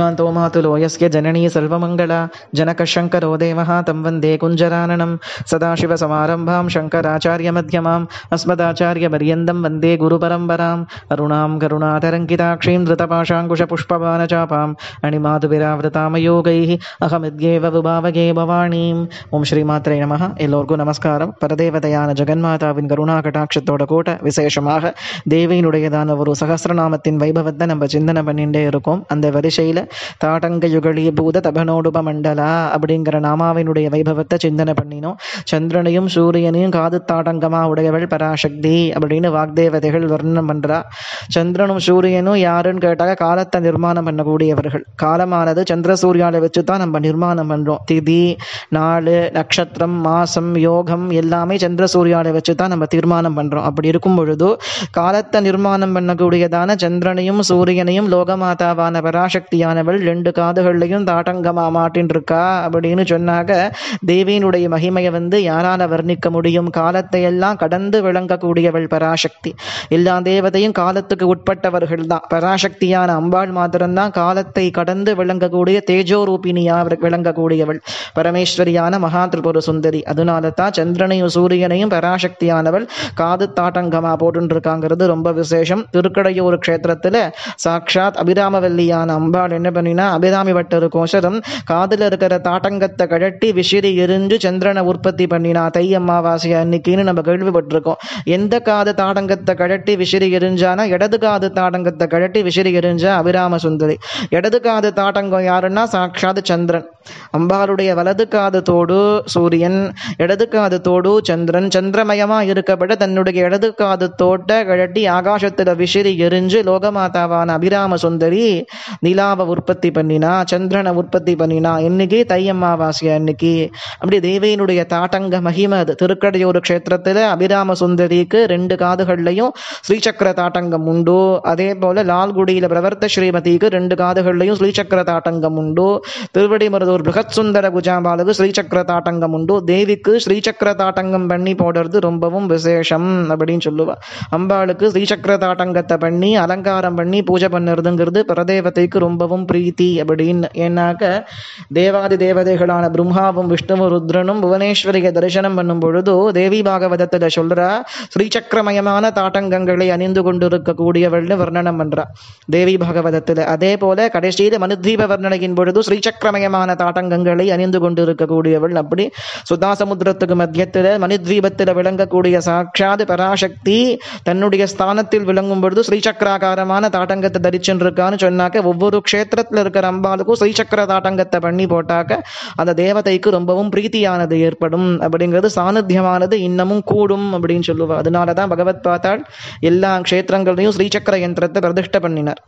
गोपीकान्तो मातुलो यस्य जननी सर्वमङ्गला जनकशङ्करो देवः तं वन्दे कुञ्जराननं सदाशिवसमारम्भां शङ्कराचार्यमध्यमाम् अस्मदाचार्यपर्यन्तं वन्दे गुरुपरम्पराम् अरुणां करुणातरङ्किताक्षीं धृतपाशाङ्कुशपुष्पबाणचापाम् अणिमाधुविरावृतामयोगैः अहमिद्येव विभावगे भवाणीम् ஓம் ஸ்ரீமாத்திரை நமஹ எல்லோருக்கும் நமஸ்காரம் பரதேவதையான ஜெகன்மாதாவின் கருணா கட்டாட்சத்தோட கூட்ட விசேஷமாக தேவியினுடையதான ஒரு சகசிரநாமத்தின் வைபவத்தை நம்ம சிந்தனை பண்ணிட்டே இருக்கோம் அந்த வரிசையில தாடங்க யுகழி பூத தபனோடுப மண்டலா அப்படிங்கிற நாமாவினுடைய வைபவத்தை சிந்தனை பண்ணினோம். சந்திரனையும் சூரியனையும் காது தாடங்கமா உடையவள் பராசக்தி அப்படின்னு வாக்தேவதைகள் வர்ணனம் பண்றா. சந்திரனும் சூரியனும் யாருன்னு கேட்டால் காலத்தை நிர்மாணம் பண்ணக்கூடியவர்கள். காலமானது சந்திர சூரியாவை வச்சு தான் நம்ம நிர்மாணம் பண்றோம். திதி நாள் நட்சத்திரம் மாசம் யோகம் எல்லாமே சந்திர சூரியாவை வச்சு தான் நம்ம தீர்மானம் பண்றோம். அப்படி இருக்கும் பொழுது காலத்தை நிர்மாணம் பண்ணக்கூடியதான சந்திரனையும் சூரியனையும் லோகமாதாவான ஆனவள் ரெண்டு காதுகள்லையும் தாட்டங்கமா மாட்டின் இருக்கா அப்படின்னு சொன்னாக தேவியினுடைய மகிமையை வந்து யாரால வர்ணிக்க முடியும்? காலத்தை எல்லாம் கடந்து விளங்கக்கூடியவள் பராசக்தி. எல்லா தேவதையும் காலத்துக்கு உட்பட்டவர்கள் தான். பராசக்தியான அம்பாள் மாத்திரம்தான் காலத்தை கடந்து விளங்கக்கூடிய தேஜோரூபினியா விளங்கக்கூடியவள். பரமேஸ்வரியான மகா திரிபுர சுந்தரி. அதனால தான் சந்திரனையும் சூரியனையும் பராசக்தியானவள் காது தாட்டங்கமா போட்டுருக்காங்கிறது ரொம்ப விசேஷம். திருக்கடையூர் கஷேத்திரத்துல சாட்சாத் அபிராமவல்லியான அம்பாள் என்ன பண்ணினா அபிராமி பட்டர் கோசரம் காதுல இருக்கிற தாட்டங்கத்தை கழட்டி விசிறி எரிஞ்சு சந்திரனை உற்பத்தி பண்ணினா தை அமாவாசை அன்னைக்குன்னு நம்ம கேள்விப்பட்டிருக்கோம். எந்த காது தாடங்கத்தை கழட்டி விசிறி எரிஞ்சானா இடது காது தாடங்கத்தை கழட்டி விசிறி எரிஞ்சா அபிராம சுந்தரி. இடது காது தாட்டங்கம் யாருன்னா சாட்சாத் சந்திரன். அம்பாளுடைய வலது காது தோடு சூரியன் இடது காது தோடு சந்திரன். சந்திரமயமா இருக்கப்பட தன்னுடைய இடது காது தோட்ட கழட்டி ஆகாசத்துல விசிறி எரிஞ்சு லோகமாதாவான அபிராம சுந்தரி நிலாவை உற்பத்தி பண்ணினா சந்திரனை உற்பத்தி பண்ணினா இன்னைக்கு தை அமாவாசை இன்னைக்கு அப்படி தேவியினுடைய தாட்டங்க மகிமை அது. திருக்கடையூர் க்ஷேத்திரத்தில் அபிராம சுந்தரிக்கு ரெண்டு காதுகள்லையும் ஸ்ரீசக்கர தாட்டங்கம் உண்டு. அதே போல லால்குடியில பிரவர்த்த ஸ்ரீமதிக்கு ரெண்டு காதுகள்லையும் ஸ்ரீசக்கர தாட்டங்கம் உண்டு. திருவடிமருதூர் பிருகத் சுந்தர குஜாபாலுக்கு ஸ்ரீசக்கர தாட்டங்கம் உண்டு. தேவிக்கு ஸ்ரீசக்கர தாட்டங்கம் பண்ணி போடுறது ரொம்பவும் விசேஷம் அப்படின்னு சொல்லுவா. அம்பாளுக்கு ஸ்ரீசக்கர தாட்டங்கத்தை பண்ணி அலங்காரம் பண்ணி பூஜை பண்ணுறதுங்கிறது பிரதேவத்தைக்கு ரொம்பவும் பிரீத்தி அப்படின்னு. ஏன்னாக்க தேவாதி தேவதைகளான பிரம்மாவும் விஷ்ணுவும் ருத்ரனும் புவனேஸ்வரியை தரிசனம் பண்ணும் பொழுது தேவி பாகவதத்துல சொல்றா ஸ்ரீசக்கரமயமான தாட்டங்கங்களை அணிந்து கொண்டிருக்கக்கூடியவள்னு வர்ணனம் பண்றா. தேவி பாகவதத்தில். அதே போல கடைசியில் மனுத்வீப வர்ணனையின் பொழுது ஸ்ரீசக்கரமயமான தாட்டங்கங்களை அணிந்து கொண்டிருக்கக்கூடியவள் அப்படி. சுதாசமுத்திரத்துக்கு மத்தியத்துல மனுத்வீபத்தில் விளங்கக்கூடிய சாட்சாத் பராசக்தி தன்னுடைய ஸ்தானத்தில் விளங்கும் பொழுது ஸ்ரீசக்கராகாரமான தாட்டங்கத்தை தரிச்சென்றிருக்கான்னு சொன்னாக்க ஒவ்வொரு க்ஷேத்திரத்துல இருக்கிற அம்பாளுக்கும் ஸ்ரீசக்கர தாட்டங்கத்தை பண்ணி போட்டாக்க அந்த தேவதைக்கு ரொம்பவும் பிரீத்தியானது ஏற்படும். அப்படிங்கிறது சாநித்தியமானது இன்னமும் கூடும் அப்படின்னு சொல்லுவா. அதனாலதான் பகவத் பார்த்தால் எல்லா க்ஷேத்திரங்களையும் ஸ்ரீசக்கர யந்திரத்தை பிரதிஷ்ட பண்ணினார்.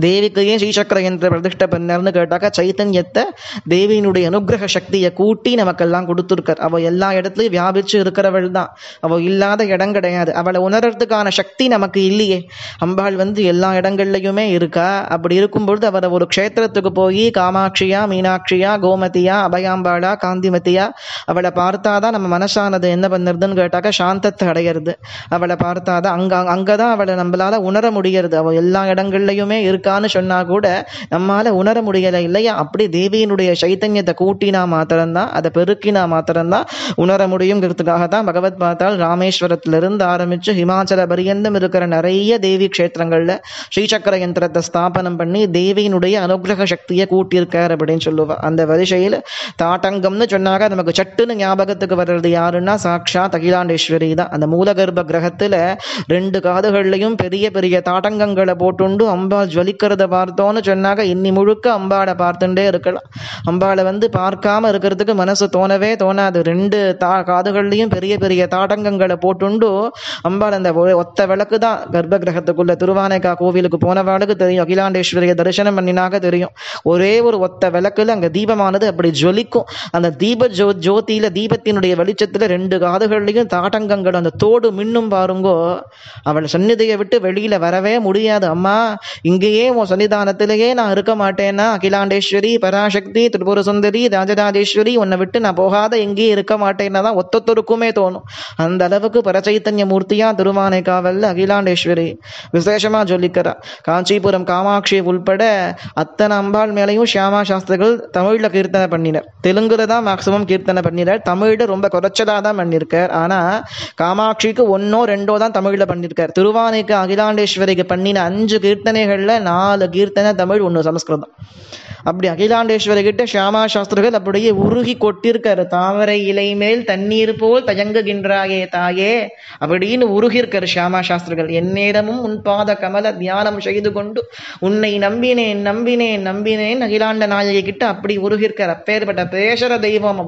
தேவிக்கு ஏன் ஸ்ரீசக்கர என்ற பிரதிஷ்ட பண்ணார்னு கேட்டாக்கா சைத்தன்யத்தை தேவியினுடைய அனுகிரக சக்தியை கூட்டி நமக்கெல்லாம் கொடுத்துருக்கார். அவள் எல்லா இடத்துலையும் வியாபிச்சு இருக்கிறவள் தான். அவள் இல்லாத இடம் கிடையாது. அவளை உணர்றதுக்கான சக்தி நமக்கு இல்லையே. அம்பாள் வந்து எல்லா இடங்கள்லையுமே இருக்கா. அப்படி இருக்கும்பொழுது அவரை ஒரு க்ஷேத்திரத்துக்கு போய் காமாட்சியா மீனாட்சியா கோமதியா அபயாம்பாளா காந்திமதியா அவளை பார்த்தாதான் நம்ம மனசானது என்ன பண்ணுறதுன்னு கேட்டாக்கா சாந்தத்தை அடையிறது. அவளை பார்த்தாதான் அங்க அங்கதான் அவளை நம்மளால உணர முடியறது. அவள் எல்லா இடங்கள்லையுமே இருக்கான்னு சொன்னால் கூட நம்மால் உணர முடியலை இல்லையா? அப்படி தேவியினுடைய சைத்தன்யத்தை கூட்டினா மாத்திரம்தான் அதை பெருக்கினா மாத்திரம்தான் உணர முடியுங்கிறதுக்காக தான் பகவத் பார்த்தால் ராமேஸ்வரத்திலிருந்து ஆரம்பித்து ஹிமாச்சல பரியந்தம் இருக்கிற நிறைய தேவி க்ஷேத்திரங்களில் ஸ்ரீசக்கர யந்திரத்தை ஸ்தாபனம் பண்ணி தேவியினுடைய அனுகிரக சக்தியை கூட்டியிருக்கார் அப்படின்னு சொல்லுவா. அந்த வரிசையில் தாட்டங்கம்னு சொன்னாக்க நமக்கு சட்டுன்னு ஞாபகத்துக்கு வர்றது யாருன்னா சாக்ஷா தகிலாண்டேஸ்வரி தான். அந்த மூலகர்ப்ப கிரகத்தில் ரெண்டு காதுகள்லையும் பெரிய பெரிய தாட்டங்கங்களை போட்டுண்டு அம்பாள் இருக்கிறத பார்த்தோன்னு சொன்னாக்க இன்னி முழுக்க அம்பாளை பார்த்துட்டே இருக்கலாம். அம்பாளை வந்து பார்க்காம இருக்கிறதுக்கு மனசு தோணவே தோணாது. ரெண்டு தா காதுகள்லையும் பெரிய பெரிய தாடங்கங்களை போட்டுண்டு அம்பாள் அந்த ஒ- ஒத்த விளக்கு தான் கர்ப்ப கிரகத்துக்குள்ள திருவானைக்கா கோவிலுக்கு போனவாளுக்கு தெரியும். அகிலாண்டேஸ்வரியை தரிசனம் பண்ணினாக்க தெரியும். ஒரே ஒரு ஒத்த விளக்குல அங்க தீபமானது அப்படி ஜொலிக்கும். அந்த தீப ஜோ ஜோதியில தீபத்தினுடைய வெளிச்சத்துல ரெண்டு காதுகள்லையும் தாட்டங்கங்கள் அந்த தோடு மின்னும் பாருங்கோ. அவள் சந்நிதியை விட்டு வெளியில வரவே முடியாது. அம்மா இங்கேயே உன் சன்னிதானத்திலேயே நான் இருக்க மாட்டேன்னா அகிலாண்டேஸ்வரி பராசக்தி திரிபுர சுந்தரி ராஜராஜேஸ்வரி உன்னை விட்டு நான் போகாத எங்கேயும் இருக்க மாட்டேன்னா தான் ஒத்தொத்தருக்குமே தோணும். அந்த அளவுக்கு பரச்சைத்தன்ய மூர்த்தியா திருமானை காவல்ல அகிலாண்டேஸ்வரி. விசேஷமா சொல்லிக்கிறா காஞ்சிபுரம் காமாட்சி உள்பட அத்தனை அம்பாள் மேலையும் ஷியாமா சாஸ்திரிகள் தமிழ்ல கீர்த்தனை பண்ணினார். தெலுங்குல தான் மேக்சிமம் கீர்த்தனை பண்ணினார். தமிழ்ல ரொம்ப குறைச்சலா தான் பண்ணியிருக்கார் ஆனா காமாட்சிக்கு ஒன்னோ ரெண்டோ தான் தமிழ்ல பண்ணியிருக்கார் திருவானைக்கு அகிலாண்டேஸ்வரிக்கு பண்ணின அஞ்சு கீர்த்தனைகள்ல நாலு கீர்த்தனை தமிழ் ஒன்று சமஸ்கிருதம் அப்படி அகிலாண்டேஸ்வரி கிட்ட ஷியாமா சாஸ்திரர்கள் அப்படியே உருகி கொட்டிருக்காரு. தாமரை இலை மேல் தண்ணீர் போல் தயங்குகின்றாயே தாயே அப்படின்னு உருகிருக்காரு ஷியாமா சாஸ்திரர்கள் எந்நேரமும் உன் பாத கமல தியானம் செய்து கொண்டு உன்னை நம்பினேன் நம்பினேன் நம்பினேன் அகிலாண்ட நாயகி கிட்ட அப்படி உருகிருக்கார். அப்பேற்பட்ட பேசுற தெய்வம்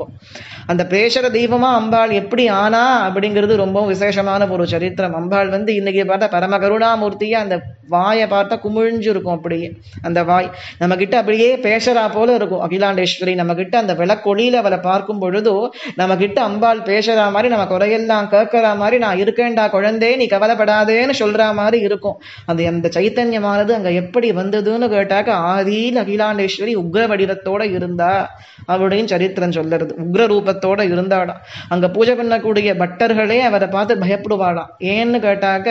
அந்த பேசுற தெய்வமா அம்பாள் எப்படி ஆனா அப்படிங்கிறது ரொம்ப விசேஷமான ஒரு சரித்திரம். அம்பாள் வந்து இன்னைக்கு பார்த்தா பரம கருணாமூர்த்தியா அந்த வாயை பார்த்தா குமிழிஞ்சு இருக்கும் அப்படியே. அந்த வாய் நம்ம கிட்ட அப்படியே பேசுறா போல இருக்கும். அகிலாண்டேஸ்வரி நம்ம கிட்ட அந்த விளக்கொளியில அவளை பார்க்கும் பொழுதோ நம்ம கிட்ட அம்பாள் பேசுறா மாதிரி நம்ம குறையெல்லாம் கேட்கிற மாதிரி நான் இருக்கேன்டா குழந்தை நீ கவலைப்படாதேன்னு சொல்ற மாதிரி இருக்கும். அது அந்த சைத்தன்யமானது அங்க எப்படி வந்ததுன்னு கேட்டாக்க ஆதியில் அகிலாண்டேஸ்வரி உக்ர வடிவத்தோட இருந்தா அவருடையும் சரித்திரம் சொல்லுறது. உக்ர ரூபத்தோட இருந்தாடாம் அங்க பூஜை பண்ணக்கூடிய பட்டர்களே அவரை பார்த்து பயப்படுவாடா ஏன்னு கேட்டாக்க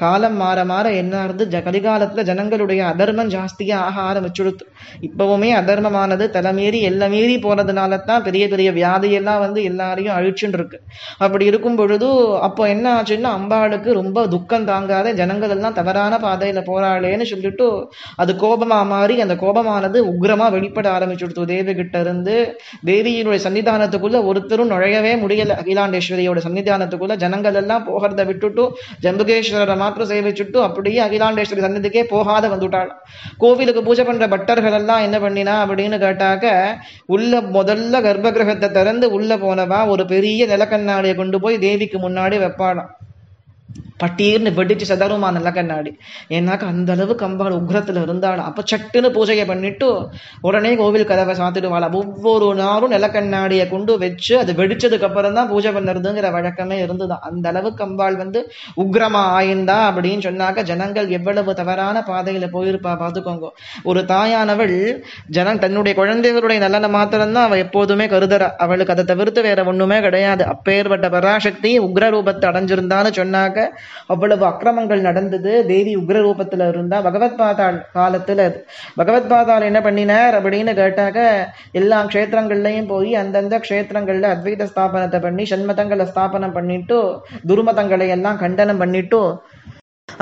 காலம் மாற மாற என்ன இருந்து ஜ கலிகாலத்துல ஜனங்களுடைய அதர்மம் ஜாஸ்தியா ஆக ஆரம்பிச்சுடுத்து. இப்பவுமே அதர்மமானது தலைமீறி எல்லாம் மீறி போனதுனால தான் பெரிய பெரிய வியாதியெல்லாம் வந்து எல்லாரையும் அழிச்சுன்னு இருக்கு. அப்படி இருக்கும் பொழுது அப்போ என்ன ஆச்சுன்னா அம்பாளுக்கு ரொம்ப துக்கம் தாங்காத ஜனங்கள் எல்லாம் தவறான பாதையில போறாளேன்னு சொல்லிட்டு அது கோபமா மாறி அந்த கோபமானது உக்ரமா வெளிப்பட ஆரம்பிச்சுடுத்து. தேவி கிட்ட இருந்து தேவியினுடைய சன்னிதானத்துக்குள்ள ஒருத்தரும் நுழையவே முடியல. அகிலாண்டேஸ்வரியோட சன்னிதானத்துக்குள்ள ஜனங்கள் எல்லாம் போகிறத விட்டுட்டு ஜம்புகேஸ்வரரை மாத்திரம் சேவிச்சுட்டு அப்படியே அகிலாண்டேஸ்வரி சன்னதிக்கே போகாத வந்துட்டாள். கோவிலுக்கு பூஜை பண்ற பட்டர்கள் எல்லாம் என்ன பண்ணினா அப்படின்னு கேட்டாக்க உள்ள முதல்ல கர்ப்பகிரகத்தை திறந்து உள்ள போனவா ஒரு பெரிய நிலக்கண்ணாடியை கொண்டு போய் தேவிக்கு முன்னாடி வைப்பாளாம் பட்டீர்னு வெடிச்சு சதருமா நல்ல கண்ணாடி ஏன்னாக்க அந்த அளவுக்கு அம்பாள் உக்ரத்துல இருந்தாள் அப்ப சட்டுன்னு பூஜையை பண்ணிட்டு உடனே கோவில் கதவை சாத்திடுவாள் ஒவ்வொரு நாளும் நிலக்கண்ணாடியை கொண்டு வச்சு அது வெடிச்சதுக்கு அப்புறம் தான் பூஜை பண்ணுறதுங்கிற வழக்கமே இருந்துதான் அந்த அளவுக்கு அம்பாள் வந்து உக்ரமா ஆயிருந்தா அப்படின்னு சொன்னாக்க ஜனங்கள் எவ்வளவு தவறான பாதையில போயிருப்பா பார்த்துக்கோங்க ஒரு தாயானவள் ஜனம் தன்னுடைய குழந்தைகளுடைய நலனை மாத்திரம்தான் அவ எப்போதுமே கருதுறா அவளுக்கு அதை தவிர்த்து வேற ஒண்ணுமே கிடையாது அப்பேற்பட்ட பராசக்தி உக்ர ரூபத்தை அடைஞ்சிருந்தான்னு சொன்னாக்க அவ்வளவு அக்கிரமங்கள் நடந்தது. தேவி உக்ர ரூபத்துல இருந்தா பகவத் பாதாள் காலத்துல அது. பகவத் பாதாள் என்ன பண்ணினார் அப்படின்னு கேட்டாக்க எல்லா க்ஷேத்திரங்கள்லயும் போய் அந்தந்த க்ஷேத்திரங்கள்ல அத்வைத ஸ்தாபனத்தை பண்ணி சண்மதங்களை ஸ்தாபனம் பண்ணிட்டு துருமதங்களை எல்லாம் கண்டனம் பண்ணிட்டு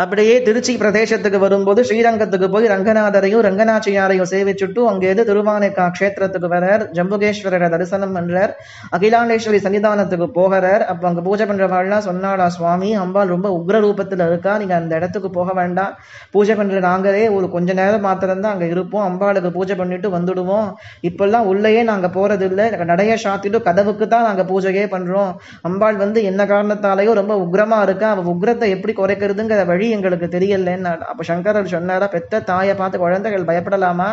அப்படியே திருச்சி பிரதேசத்துக்கு வரும்போது ஸ்ரீரங்கத்துக்கு போய் ரங்கநாதரையும் ரங்கநாச்சியாரையும் சேவிச்சுட்டு அங்கேருந்து திருவானைக்கா கஷேத்திரத்துக்கு வரார். ஜம்புகேஸ்வரரை தரிசனம் பண்றார். அகிலாண்டேஸ்வரி சன்னிதானத்துக்கு போகிறார். அப்போ அங்கே பூஜை பண்றவாள்லாம் சொன்னாடா சுவாமி அம்பாள் ரொம்ப உக்ர ரூபத்தில் இருக்கா நீங்கள் அந்த இடத்துக்கு போக வேண்டாம். பூஜை பண்ற நாங்களே ஒரு கொஞ்ச நேரம் மாத்திரம்தான் அங்கே இருப்போம். அம்பாளுக்கு பூஜை பண்ணிட்டு வந்துடுவோம். இப்பெல்லாம் உள்ளேயே நாங்கள் போறது இல்லை நடைய சாத்திட்டு கதவுக்கு தான் நாங்கள் பூஜையே பண்றோம். அம்பாள் வந்து என்ன காரணத்தாலேயோ ரொம்ப உக்ரமா இருக்கா? அவ உக்ரத்தை எப்படி குறைக்கிறதுங்கிற வழி எங்களுக்கு தெரியலன்னு அப்போ சங்கரர் சொன்னாரா பெத்த தாயை பார்த்து குழந்தைகள் பயப்படலாமா?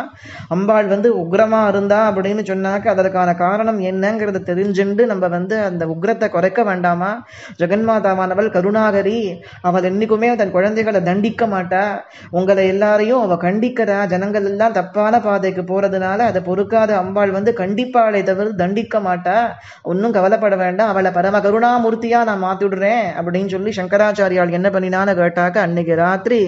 அம்பாள் வந்து உக்ரமாக இருந்தா அப்படின்னு சொன்னாக்க அதற்கான காரணம் என்னங்கிறத தெரிஞ்சுண்டு நம்ம வந்து அந்த உக்ரத்தை குறைக்க வேண்டாமா? ஜெகன்மாதாவானவள் கருணாகரி அவள் என்னைக்குமே தன் குழந்தைகளை தண்டிக்க மாட்டா. உங்களை எல்லாரையும் அவள் கண்டிக்கிறா. ஜனங்கள் எல்லாம் தப்பான பாதைக்கு போறதுனால அதை பொறுக்காத அம்பாள் வந்து கண்டிப்பாளை தவிர தண்டிக்க மாட்டா. ஒன்றும் கவலைப்பட வேண்டாம். அவளை பரம கருணாமூர்த்தியா நான் மாற்றி விடுறேன் அப்படின்னு சொல்லி சங்கராச்சாரியால் என்ன பண்ணினான்னு கேட்டாக்க அன்னைக்கு ராத்திரி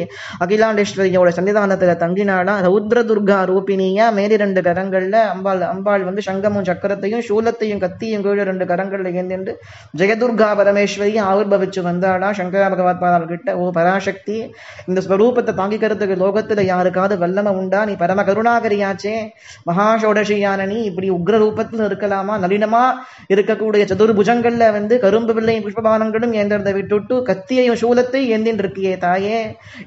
அகிலாண்டேஸ்வரியோட சன்னிதானத்துல தங்கினாலாம் ரௌத்ர துர்கா ரூபினியா மேரி ரெண்டு கரங்கள்ல அம்பாள் அம்பாள் வந்து சங்கமும் சக்கரத்தையும் சூலத்தையும் கத்தியும் கீழே ரெண்டு கரங்கள்ல ஏந்திண்டு ஜெயதுர்கா பரமேஸ்வரியும் ஆவிர்பவிச்சு வந்தாளா? சங்கர பகவத் கிட்ட ஓ பராசக்தி இந்த ஸ்வரூபத்தை தாங்கிக்கிறதுக்கு லோகத்துல யாருக்காவது வல்லமை உண்டா? நீ பரம கருணாகரியாச்சே. மகாஷோடசியான நீ இப்படி உக்ர ரூபத்துல இருக்கலாமா? நளினமா இருக்கக்கூடிய சதுர்புஜங்கள்ல வந்து கரும்பு பிள்ளையும் புஷ்பபானங்களும் ஏந்திரத விட்டுட்டு கத்தியையும் சூலத்தையும் ஏந்தின் இருக்கியே தாயே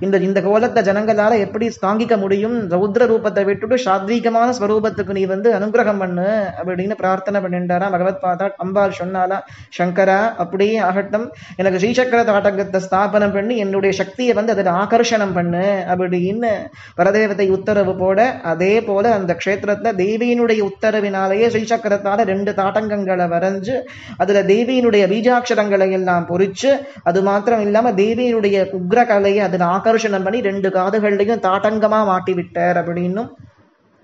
இந்த இந்த கோலத்தை ஜனங்களால எப்படி தாங்கிக்க முடியும்? ரௌத்ர ரூபத்தை விட்டுட்டு சாத்வீகமான ஸ்வரூபத்துக்கு நீ வந்து அனுகிரகம் பண்ணு அப்படின்னு பிரார்த்தனை பண்ணிட்டாரா பகவத் பாதா. அம்பாள் சொன்னாலா சங்கரா அப்படியே ஆகட்டும். எனக்கு ஸ்ரீசக்கர தாட்டகத்தை ஸ்தாபனம் பண்ணி என்னுடைய சக்தியை வந்து அதில் ஆகர்ஷணம் பண்ணு அப்படின்னு பரதேவத்தை உத்தரவு போட அதே போல அந்த க்ஷேத்திரத்துல தேவியினுடைய உத்தரவினாலேயே ஸ்ரீசக்கரத்தால ரெண்டு தாட்டங்கங்களை வரைஞ்சு அதுல தேவியினுடைய பீஜாட்சரங்களை எல்லாம் பொறிச்சு அது மாத்திரம் இல்லாம தேவியினுடைய உக்ர கலையை அதில் ஆகர்ஷணம் பண்ணி ரெண்டு காதுகள்லையும் தாட்டங்கமாக மாட்டி விட்டார் அப்படின்னும்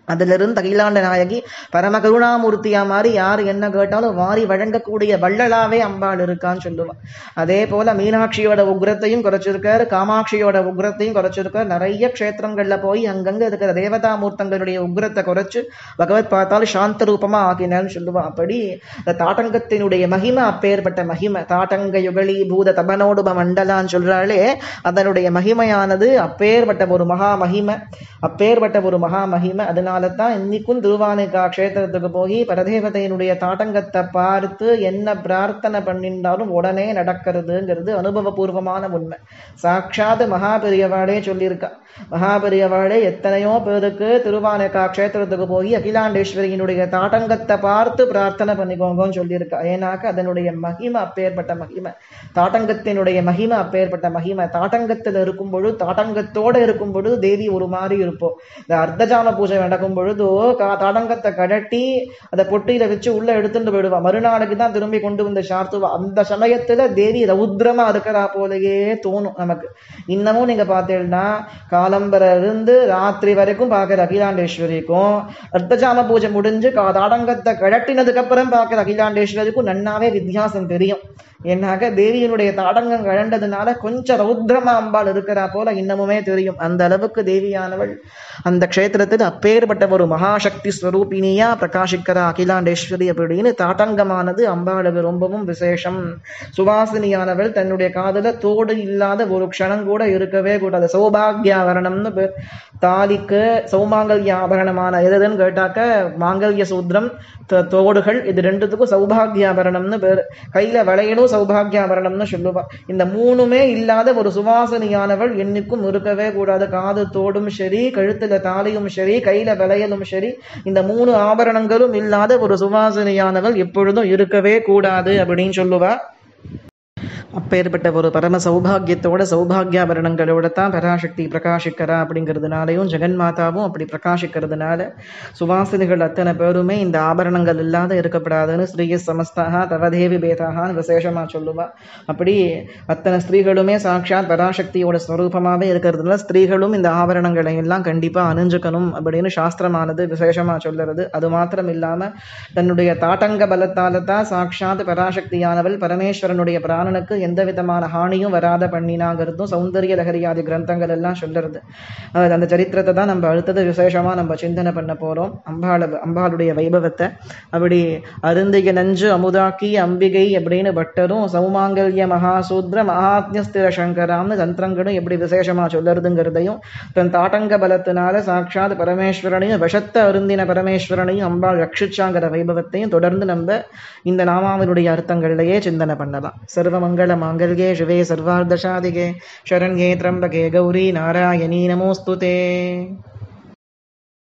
அதிலிருந்து அகிலாண்ட நாயகி பரம கருணாமூர்த்தியா மாதிரி யார் என்ன கேட்டாலும் வாரி வழங்கக்கூடிய வள்ளலாவே அம்பாள் இருக்கான்னு சொல்லுவான் அதே போல மீனாட்சியோட உக்ரத்தையும் குறைச்சிருக்காரு காமாட்சியோட உக்ரத்தையும் குறைச்சிருக்காரு. நிறைய க்ஷேத்திரங்கள்ல போய் அங்கங்க இருக்கிற தேவதா மூர்த்தங்களுடைய உக்ரத்தை குறைச்சு பகவத் பார்த்தால் சாந்த ரூபமா ஆகினான்னு சொல்லுவான் அப்படி இந்த தாட்டங்கத்தினுடைய மகிமை அப்பேற்பட்ட மகிமை. தாட்டங்க யுகலி பூத தபனோடுப மண்டலான்னு சொல்றாலே அதனுடைய மகிமையானது அப்பேற்பட்ட ஒரு மகா மகிமை அப்பேற்பட்ட ஒரு மகா மகிமை. அதனால தான் இன்னைக்கும் திருவானைக்கா க்ஷேத்திரத்துக்கு போய் பரதேவதையினுடைய தாட்டங்கத்தை பார்த்து என்ன பிரார்த்தனை பண்ணிஇருந்தாலும் உடனே நடக்கிறதுங்கிறது அனுபவபூர்வமான உண்மை. சாட்சாத் மகாபெரியவாளே சொல்லியிருக்கா. மகாபெரியவாளே எத்தனையோ பேருக்கு திருவானைக்கா க்ஷேத்திரத்துக்கு போய் அகிலாண்டேஸ்வரியினுடைய தாட்டங்கத்தை பார்த்து பிரார்த்தனை பண்ணிக்கோங்கன்னு சொல்லியிருக்கா. ஏன்னாக்க அதனுடைய மகிமை அப்பேற்பட்ட மகிமை. தாட்டங்கத்தினுடைய மகிமை அப்பேற்பட்ட மகிமை. தாட்டங்கத்தில் இருக்கும் பொழுது தாட்டங்கத்தோடு இருக்கும் பொழுது தேவி ஒரு மாதிரி இருப்போம். இந்த அர்த்தஜாம பூஜை நடக்கும் பொழுதோ கா- தாடங்கத்தை கடட்டி அதை பொட்டியில வச்சு உள்ள எடுத்துட்டு போயிடுவா. மறுநாளுக்கு தான் திரும்பி கொண்டு வந்து சார்த்துவா அந்த சமயத்துல தேவி ரௌத்ரமா இருக்கிறா போலயே தோணும் நமக்கு. இன்னமும் நீங்க பார்த்தீங்கன்னா காலம்பரை இருந்து ராத்திரி வரைக்கும் பாக்குற அகிலாண்டேஸ்வரிக்கும் அர்த்தஜாம பூஜை முடிஞ்சு கா- தாடங்கத்தை கழட்டினதுக்கு அப்புறம் பார்க்கிற அகிலாண்டேஸ்வரிக்கும் நன்னாவே வித்தியாசம் தெரியும். என்னாக தேவியினுடைய தாடங்கம் கழண்டதுனால கொஞ்சம் ரௌத்ரமா அம்பாள் இருக்கிறா போல இன்னமுமே தெரியும். அந்த அளவுக்கு தேவியானவள். அந்த க்ஷேத்திரத்தில் அப்பேற்பட்ட ஒரு மகாசக்தி ஸ்வரூபினியா பிரகாஷிக்கிறா அகிலாண்டேஸ்வரி அப்படின்னு தாட்டங்கமானது அம்பாளுக்கு ரொம்பவும் விசேஷம். சுவாசினியானவள் தன்னுடைய காதல தோடு இல்லாத ஒரு க்ஷணம் கூட இருக்கவே கூடாது. சௌபாகியாவரணம்னு பேர் தாலிக்கு சௌமாங்கல்ய ஆபரணமான எதுன்னு கேட்டாக்க மாங்கல்ய சூத்திரம் தோடுகள் இது ரெண்டுத்துக்கும் சௌபாகியாபரணம்னு பேர். கையில வளையலும் சௌபாகியாபரணம்னு சொல்லுவா. இந்த மூணுமே இல்லாத ஒரு சுவாசனையானவள் என்னைக்கும் இருக்கவே கூடாது. காது தோடும் சரி கழுத்துல தாலியும் சரி கையில விளையலும் சரி இந்த மூணு ஆபரணங்களும் இல்லாத ஒரு சுவாசனையானவள் எப்பொழுதும் இருக்கவே கூடாது அப்படின்னு சொல்லுவா. அப்பேற்பட்ட ஒரு பரம சௌபாகியத்தோட சௌபாகியாபரணங்களோட தான் பராசக்தி பிரகாசிக்கிறா அப்படிங்கிறதுனாலையும் ஜெகன் மாதாவும் அப்படி பிரகாசிக்கிறதுனால சுவாசினிகள் அத்தனை பேருமே இந்த ஆபரணங்கள் இல்லாத இருக்கப்படாதுன்னு ஸ்ரீய சமஸ்தாக தவதேவி பேதாகான்னு விசேஷமா சொல்லுவா. அப்படி அத்தனை ஸ்திரீகளுமே சாட்சாத் பராசக்தியோட ஸ்வரூபமாவே இருக்கிறதுனால ஸ்திரீகளும் இந்த ஆபரணங்களை எல்லாம் கண்டிப்பா அணிஞ்சுக்கணும் அப்படின்னு சாஸ்திரமானது விசேஷமா சொல்லுறது. அது மாத்திரம் இல்லாம தன்னுடைய தாட்டங்க பலத்தால தான் சாட்சாத் பராசக்தியானவள் பரமேஸ்வரனுடைய பிராணனுக்கு எந்த விதமான ஹானியும் வராத பண்ணினாங்கிறதும் சௌந்தரிய லகரியாதி கிரந்தங்கள் எல்லாம் சொல்லுறது. அந்த சரித்திரத்தை தான் நம்ம அடுத்தது விசேஷமா நம்ம சிந்தனை பண்ண போறோம். அம்பாள அம்பாளுடைய வைபவத்தை. அப்படி அருந்திய நஞ்சு அமுதாக்கி அம்பிகை அப்படின்னு பட்டரும் சௌமாங்கல்ய மகாசூத்ர மகாத்யஸ்திர சங்கராம்னு தந்திரங்களும் எப்படி விசேஷமா சொல்லுறதுங்கிறதையும் தன் தாட்டங்க பலத்தினால சாட்சாத் பரமேஸ்வரனையும் விஷத்தை அருந்தின பரமேஸ்வரனையும் அம்பாள் ரட்சிச்சாங்கிற வைபவத்தையும் தொடர்ந்து நம்ம இந்த நாமாவினுடைய அர்த்தங்கள்லயே சிந்தனை பண்ணலாம். சர்வமங்கள ಮಂಗಲ್ಗೆ ಶಿವೇ ಸರ್ವಾರ್ಧಶಾದಿಗೆ ಶರಣ್ಯೇ ತ್ರಂಬಕೆ ಗೌರಿ ನಾರಾಯಣಿ ನಮೋಸ್ತುತೇ.